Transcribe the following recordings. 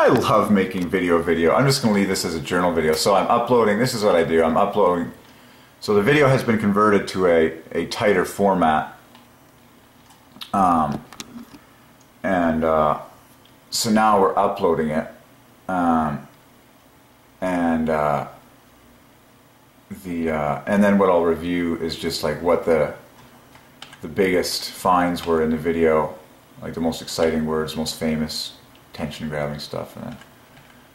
I love making video video. I'm just going to leave this as a journal video. So I'm uploading, this is what I do. I'm uploading, so the video has been converted to a, a tighter format. Um, and uh, so now we're uploading it. Um, and uh, the uh, and then what I'll review is just like what the the biggest finds were in the video, like the most exciting words, most famous, tension grabbing stuff. And then,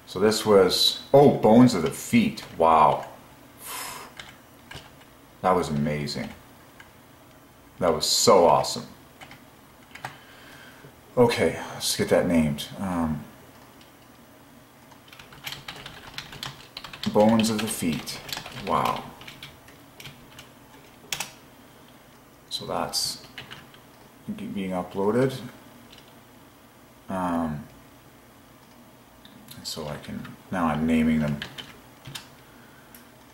so this was oh bones of the feet. Wow, that was amazing. That was so awesome. Okay, let's get that named. Um, bones of the feet. Wow. So that's being uploaded. Um, so I can, now I'm naming them.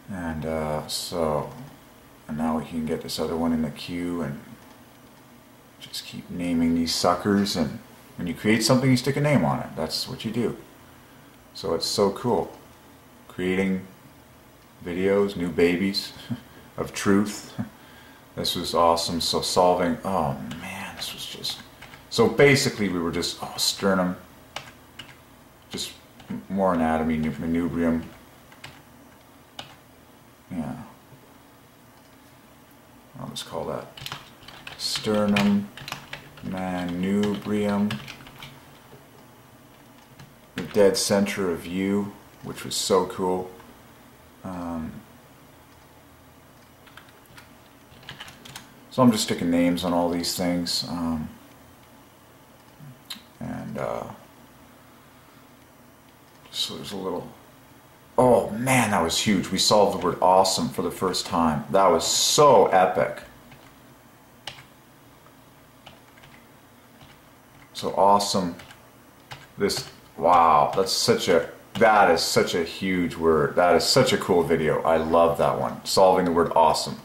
And uh, so, and now we can get this other one in the queue and just keep naming these suckers. And when you create something, you stick a name on it. That's what you do. So it's so cool. Creating videos, new babies of truth. This was awesome. So solving, oh man, this was just, so basically we were just, oh, sternum, just more anatomy, manubrium. Yeah. I'll just call that sternum manubrium. The dead center of view, which was so cool. Um, so I'm just sticking names on all these things. Um, and uh, so there's a little. Oh man, that was huge. We solved the word awesome for the first time. That was so epic. So awesome. This, wow, that's such a that is such a huge word. That is such a cool video. I love that one. Solving the word awesome.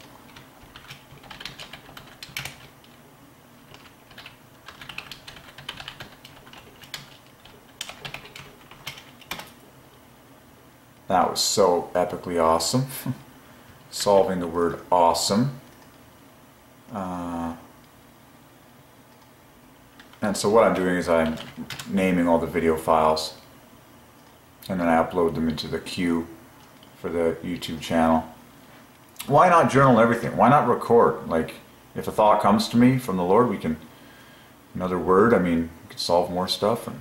That was so epically awesome. Solving the word awesome. Uh, and so what I'm doing is I'm naming all the video files and then I upload them into the queue for the YouTube channel. Why not journal everything? Why not record? Like, if a thought comes to me from the Lord, we can, another word, I mean, we can solve more stuff. And,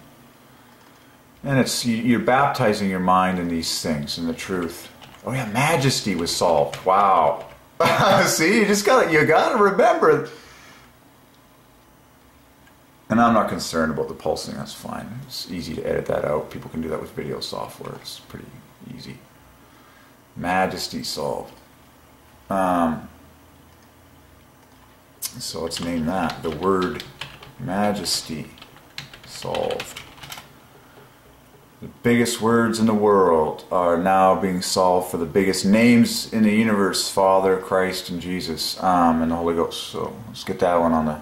and it's, you're baptizing your mind in these things, in the truth. Oh yeah, majesty was solved. Wow. See, you just gotta, you gotta remember and I'm not concerned about the pulsing, that's fine. It's easy to edit that out. People can do that with video software. It's pretty easy. Majesty solved. Um, so let's name that. The word majesty solved. The biggest words in the world are now being solved for the biggest names in the universe Father, Christ, and Jesus, um, and the Holy Ghost. So let's get that one on the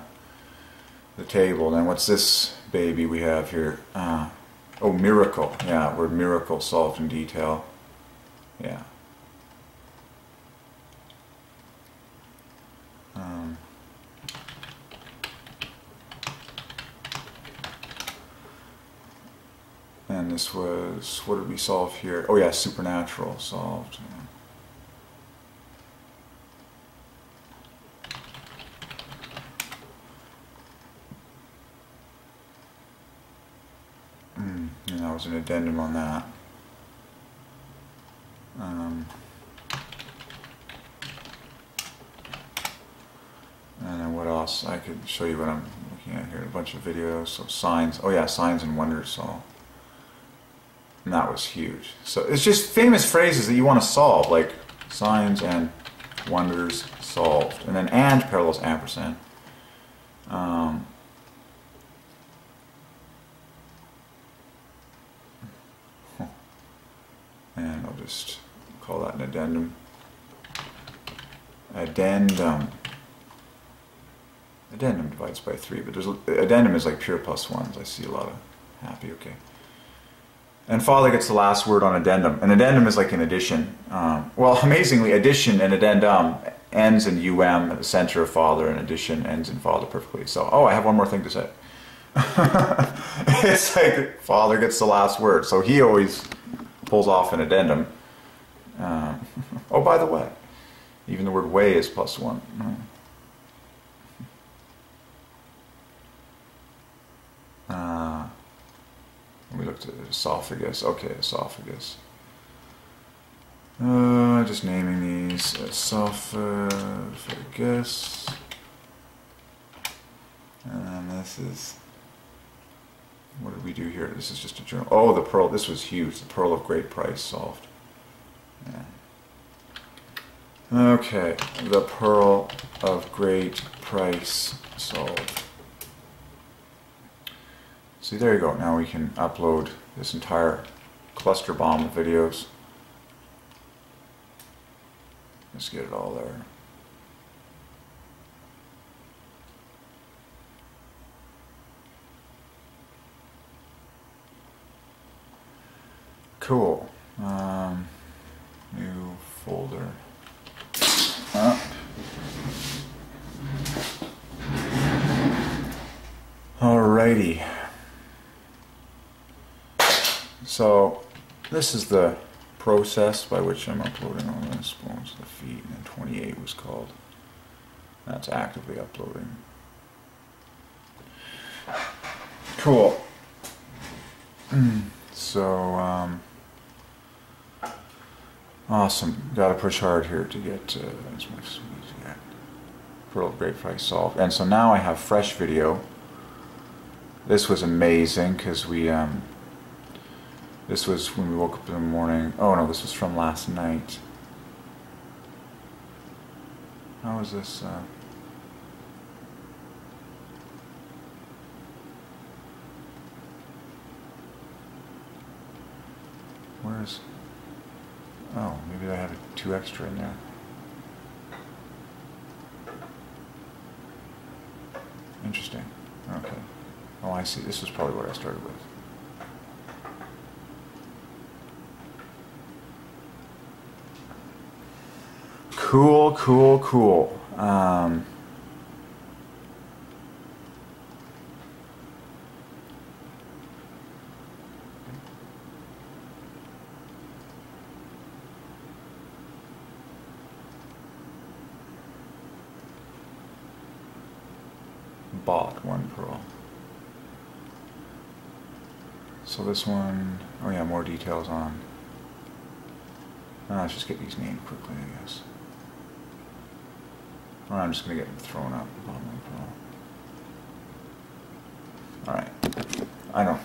the table. Then what's this baby we have here? Uh, oh, miracle. Yeah, word miracle solved in detail. Yeah. And this was, what did we solve here? Oh yeah, supernatural solved. Yeah. was an addendum on that. Um, and then what else? I could show you what I'm looking at here. A bunch of videos. So signs. Oh yeah, signs and wonders. So and that was huge. So it's just famous phrases that you want to solve, like signs and wonders solved, and then and parallels ampersand. Um, and I'll just call that an addendum. Addendum. Addendum divides by 3, but there's addendum is like pure plus 1s. I see a lot of happy, okay. And father gets the last word on addendum. An addendum is like an addition. Um, well, amazingly, addition and addendum ends in um at the center of father, and addition ends in father perfectly. So, oh, I have one more thing to say. it's like father gets the last word, so he always pulls off an addendum. Um, oh, by the way, even the word way is plus one. Looked esophagus. Okay, esophagus. Uh, just naming these esophagus. And this is, what did we do here? This is just a journal. Oh, the pearl, this was huge. The pearl of great price solved. Yeah. Okay, the pearl of great price solved. See, there you go. Now we can upload this entire cluster bomb of videos. Let's get it all there. Cool. Um, new folder. Up. Alrighty. So this is the process by which I'm uploading all this. Was the feed? And 28 was called. That's actively uploading. Cool. so, um, awesome. Got to push hard here to get uh, as much as we get. Pearl solved. And so now I have fresh video. This was amazing because we um, this was when we woke up in the morning. Oh no, this was from last night. How was this? Uh... Where's... Oh, maybe I have two extra in there. Interesting. Okay. Oh, I see. This was probably what I started with. Cool, cool, cool. Um, bought one pearl. So this one, oh yeah, more details on. Uh, let's just get these named quickly, I guess. Or I'm just going to get thrown up. Alright. I know.